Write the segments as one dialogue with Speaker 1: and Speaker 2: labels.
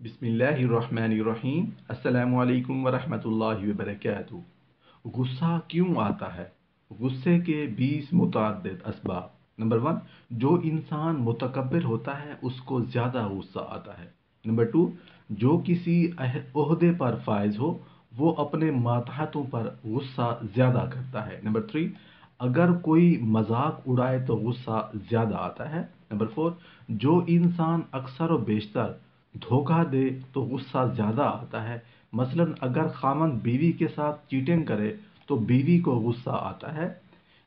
Speaker 1: बिस्मिल्लाहिर्रहमानिर्रहीम। अस्सलामुअलैकुम वरहमतुल्लाहि वबरकातुहू। गुस्सा क्यों आता है? गुस्से के 20 मुतद इसबाब नंबर वन, जो इंसान मुतकबिर होता है, उसको ज़्यादा गुस्सा आता है। नंबर टू, जो किसी अहदे पर फायज हो, वो अपने मातहतों पर गुस्सा ज़्यादा करता है। नंबर थ्री, अगर कोई मज़ाक उड़ाए तो गुस्सा ज़्यादा आता है। नंबर फोर, जो इंसान अक्सर व बेशतर धोखा दे तो गुस्सा ज़्यादा आता है। मसलन, अगर खामन बीवी के साथ चीटिंग करे तो बीवी को गुस्सा आता है।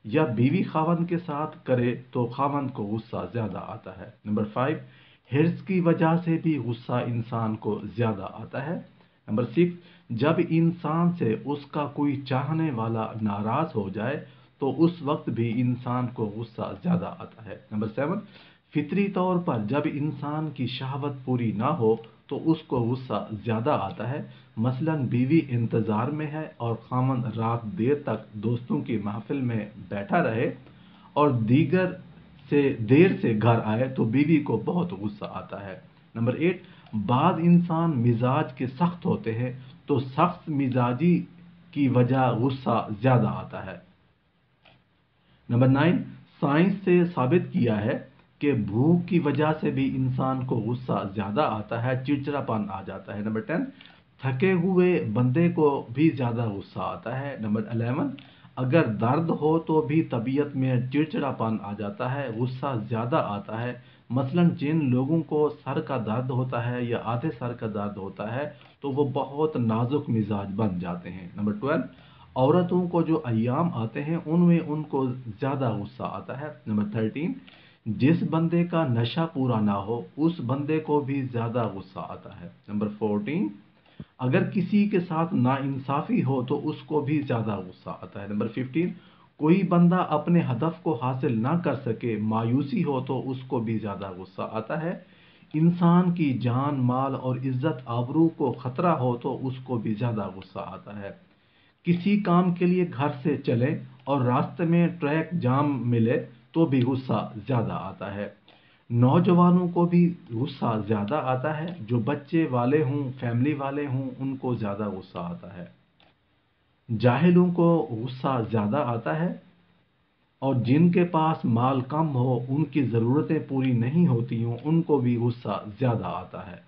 Speaker 1: या बीवी खावन के साथ करे तो खावन को गुस्सा ज़्यादा आता है। नंबर फाइव हिर्स की वजह से भी गुस्सा इंसान को ज़्यादा आता है। नंबर सिक्स जब इंसान से उसका कोई चाहने वाला नाराज़ हो जाए तो उस वक्त भी इंसान को गुस्सा ज़्यादा आता है। नंबर सेवन फितरी तौर पर जब इंसान की शहावत पूरी ना हो तो उसको गुस्सा ज़्यादा आता है। मसलन, बीवी इंतज़ार में है और खामन रात देर तक दोस्तों की महफिल में बैठा रहे और दीगर से, देर से घर आए तो बीवी को बहुत गुस्सा आता है। नंबर एट, बाद इंसान मिजाज के सख्त होते हैं तो सख्त मिजाजी की वजह गुस्सा ज़्यादा आता है। नंबर नाइन, साइंस से साबित किया है कि भूख की वजह से भी इंसान को गुस्सा ज़्यादा आता है, चिड़चिड़ापन आ जाता है। नंबर टेन थके हुए बंदे को भी ज़्यादा गुस्सा आता है। नंबर अलेवन अगर दर्द हो तो भी तबीयत में चिड़चिड़ापन आ जाता है, गुस्सा ज़्यादा आता है। मसलन जिन लोगों को सर का दर्द होता है या आधे सर का दर्द होता है तो वो बहुत नाजुक मिजाज बन जाते हैं। नंबर ट्वेल्व औरतों को जो अयाम आते हैं, उनमें उनको ज़्यादा गुस्सा आता है। नंबर थर्टीन जिस बंदे का नशा पूरा ना हो, उस बंदे को भी ज़्यादा गुस्सा आता है। नंबर फोर्टीन अगर किसी के साथ नाइंसाफ़ी हो तो उसको भी ज़्यादा गुस्सा आता है। नंबर फिफ्टीन कोई बंदा अपने हदफ को हासिल ना कर सके, मायूसी हो तो उसको भी ज़्यादा गुस्सा आता है। इंसान की जान, माल और इज़्ज़त, आबरू को ख़तरा हो तो उसको भी ज़्यादा गुस्सा आता है। किसी काम के लिए घर से चले और रास्ते में ट्रैक जाम मिले तो भी गुस्सा ज़्यादा आता है। नौजवानों को भी गुस्सा ज़्यादा आता है। जो बच्चे वाले हों, फैमिली वाले हों, उनको ज़्यादा गुस्सा आता है। जाहिलों को गुस्सा ज़्यादा आता है और जिनके पास माल कम हो, उनकी ज़रूरतें पूरी नहीं होती हों, उनको भी गुस्सा ज़्यादा आता है।